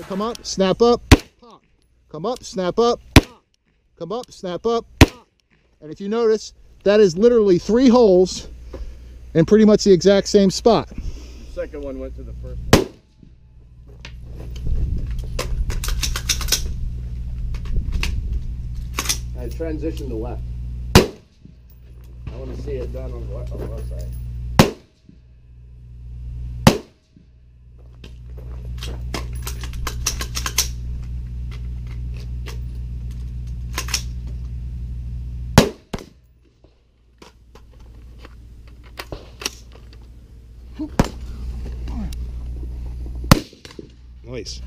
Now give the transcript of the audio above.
Come up, snap up, pop. Come up, snap up, pop. Come up, snap up, pop. And if you notice, that is literally three holes in pretty much the exact same spot. The second one went to the first one. I transitioned to left. I want to see it done on the on the left side. Nice.